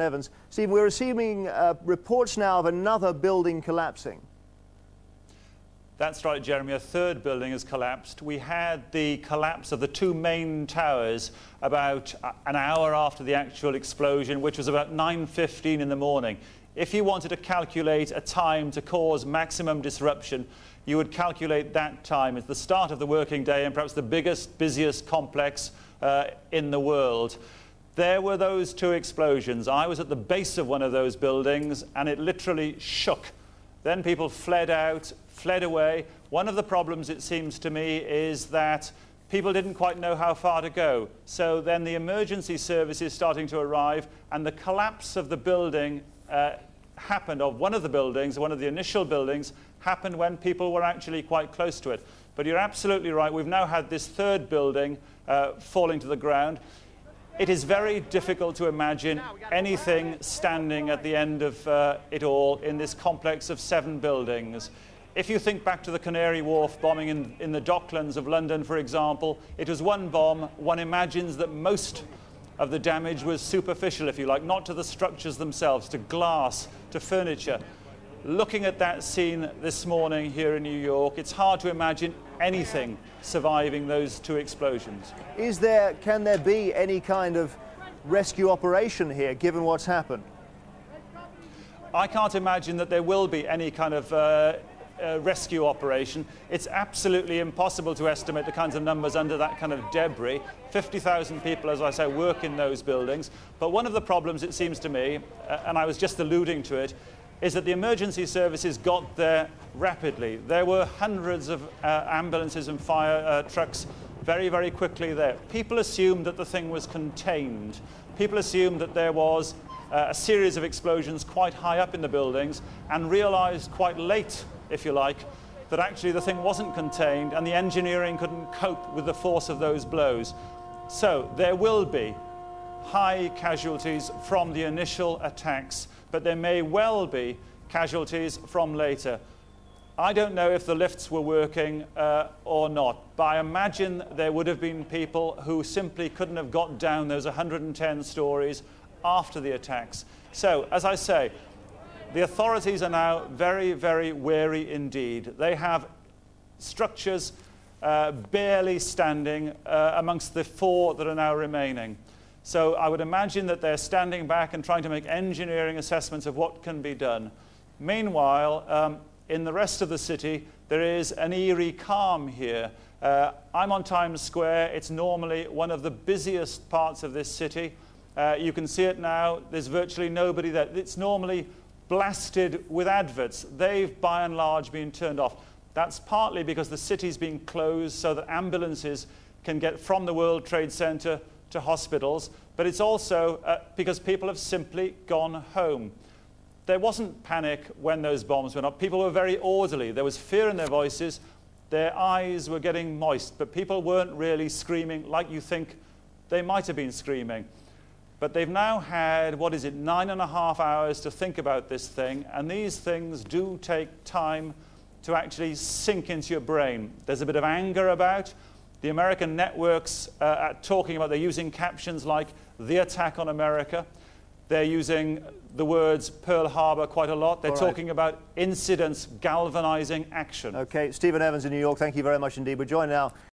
Evans. Steve, we're receiving uh, reports now of another building collapsing. That's right, Jeremy. A third building has collapsed. We had the collapse of the two main towers about an hour after the actual explosion, which was about 9.15 in the morning. If you wanted to calculate a time to cause maximum disruption, you would calculate that time. as the start of the working day and perhaps the biggest, busiest complex uh, in the world. There were those two explosions. I was at the base of one of those buildings and it literally shook. Then people fled out, fled away. One of the problems, it seems to me, is that people didn't quite know how far to go. So then the emergency services starting to arrive and the collapse of the building uh, happened, of one of the buildings, one of the initial buildings, happened when people were actually quite close to it. But you're absolutely right. We've now had this third building uh, falling to the ground. It is very difficult to imagine anything standing at the end of uh, it all in this complex of seven buildings. If you think back to the Canary Wharf bombing in, in the Docklands of London, for example, it was one bomb. One imagines that most of the damage was superficial, if you like, not to the structures themselves, to glass, to furniture. Looking at that scene this morning here in New York, it's hard to imagine anything surviving those two explosions. Is there, can there be any kind of rescue operation here, given what's happened? I can't imagine that there will be any kind of uh, uh, rescue operation. It's absolutely impossible to estimate the kinds of numbers under that kind of debris. 50,000 people, as I say, work in those buildings. But one of the problems, it seems to me, uh, and I was just alluding to it, is that the emergency services got there rapidly. There were hundreds of uh, ambulances and fire uh, trucks very, very quickly there. People assumed that the thing was contained. People assumed that there was uh, a series of explosions quite high up in the buildings and realized quite late, if you like, that actually the thing wasn't contained and the engineering couldn't cope with the force of those blows. So there will be high casualties from the initial attacks, but there may well be casualties from later. I don't know if the lifts were working uh, or not, but I imagine there would have been people who simply couldn't have got down those 110 stories after the attacks. So, as I say, the authorities are now very, very wary indeed. They have structures uh, barely standing uh, amongst the four that are now remaining. So I would imagine that they're standing back and trying to make engineering assessments of what can be done. Meanwhile, um, in the rest of the city, there is an eerie calm here. Uh, I'm on Times Square. It's normally one of the busiest parts of this city. Uh, you can see it now. There's virtually nobody there. It's normally blasted with adverts. They've, by and large, been turned off. That's partly because the city's been closed so that ambulances can get from the World Trade Center to hospitals, but it's also uh, because people have simply gone home. There wasn't panic when those bombs went up. People were very orderly. There was fear in their voices. Their eyes were getting moist, but people weren't really screaming like you think they might have been screaming. But they've now had, what is it, nine and a half hours to think about this thing, and these things do take time to actually sink into your brain. There's a bit of anger about, the American networks uh, are talking about, they're using captions like the attack on America. They're using the words Pearl Harbor quite a lot. They're right. talking about incidents galvanizing action. Okay, Stephen Evans in New York, thank you very much indeed. We're joined now